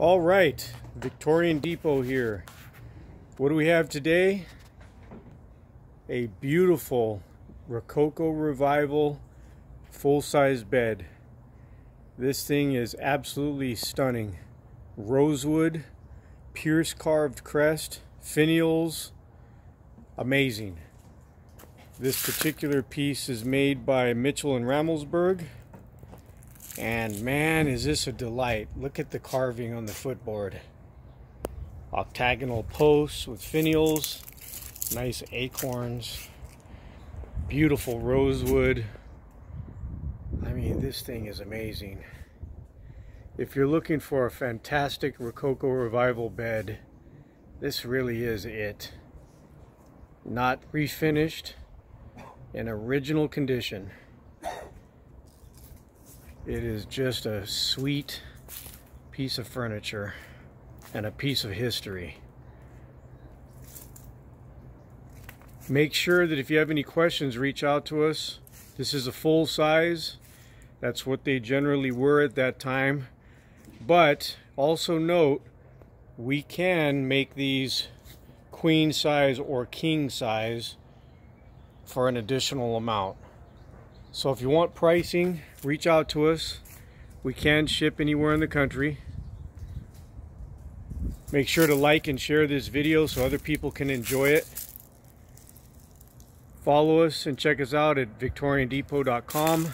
All right, Victorian Depot here. What do we have today? A beautiful Rococo Revival full-size bed. This thing is absolutely stunning. Rosewood, pierce carved crest, finials, amazing. This particular piece is made by Mitchell and Rammelsberg and man, is this a delight. Look at the carving on the footboard. Octagonal posts with finials, nice acorns, beautiful rosewood. I mean, this thing is amazing. If you're looking for a fantastic Rococo Revival bed, this really is it. Not refinished, in original condition. It is just a sweet piece of furniture and a piece of history. Make sure that if you have any questions, reach out to us. This is a full size. That's what they generally were at that time. But also note, we can make these queen size or king size for an additional amount. So if you want pricing, reach out to us. We can ship anywhere in the country. Make sure to like and share this video so other people can enjoy it. Follow us and check us out at victoriandepot.com,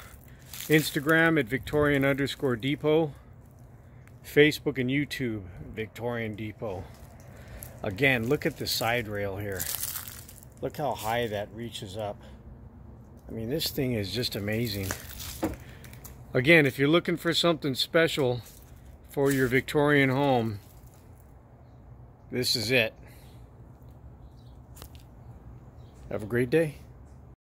Instagram at victorian underscore depot, Facebook and YouTube, Victorian Depot. Again, look at the side rail here. Look how high that reaches up. I mean, this thing is just amazing. Again, if you're looking for something special for your Victorian home, this is it. Have a great day.